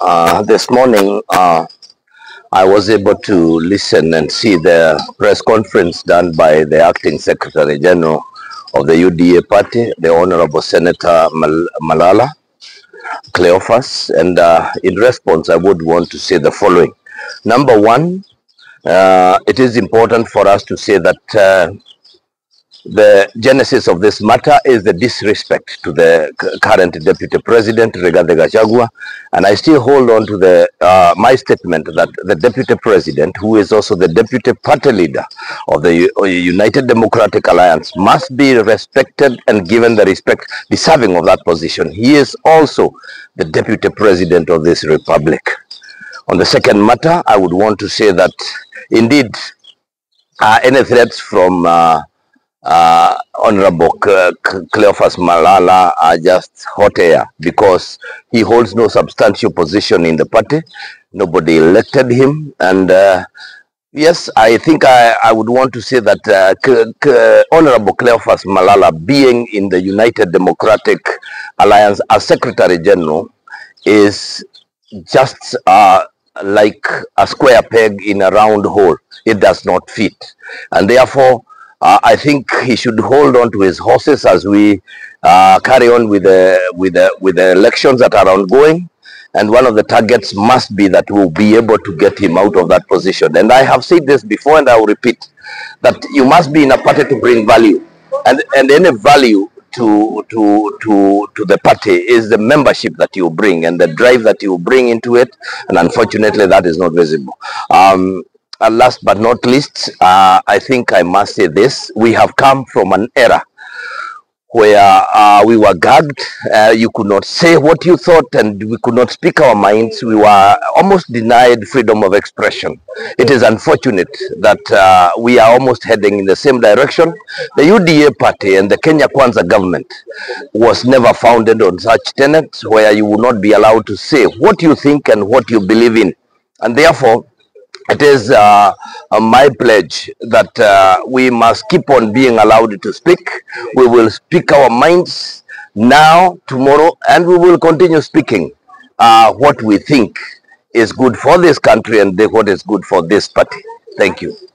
Uh, this morning, uh, I was able to listen and see the press conference done by the acting Secretary General of the UDA party, the Honorable Senator Mal Malala Cleophas. And uh, in response, I would want to say the following. Number one, uh, it is important for us to say that uh, the genesis of this matter is the disrespect to the current deputy president Rigathi Gachagua. And I still hold on to the uh, my statement that the deputy president who is also the deputy party leader of the U- United Democratic Alliance must be respected and given the respect deserving of that position. He is also the deputy president of this republic. On the second matter I would want to say that indeed uh, any threats from uh, uh, Honorable Cleophas Malala are just hot air because he holds no substantial position in the party. Nobody elected him. And uh, yes, I think I, I would want to say that uh, Honorable Cleophas Malala being in the United Democratic Alliance as Secretary General is just uh, like a square peg in a round hole. It does not fit. And therefore, uh, I think he should hold on to his horses as we uh, carry on with the, with, the, with the elections that are ongoing. And one of the targets must be that we'll be able to get him out of that position. And I have said this before and I will repeat that you must be in a party to bring value. And, and any value to to to to the party is the membership that you bring and the drive that you bring into it and unfortunately that is not visible um and last but not least uh, i think i must say this we have come from an era where uh, we were gagged. Uh, you could not say what you thought, and we could not speak our minds. We were almost denied freedom of expression. It is unfortunate that uh, we are almost heading in the same direction. The UDA party and the Kenya Kwanza government was never founded on such tenets where you would not be allowed to say what you think and what you believe in. And therefore, it is uh, uh, my pledge that uh, we must keep on being allowed to speak. We will speak our minds now, tomorrow, and we will continue speaking uh, what we think is good for this country and what is good for this party. Thank you.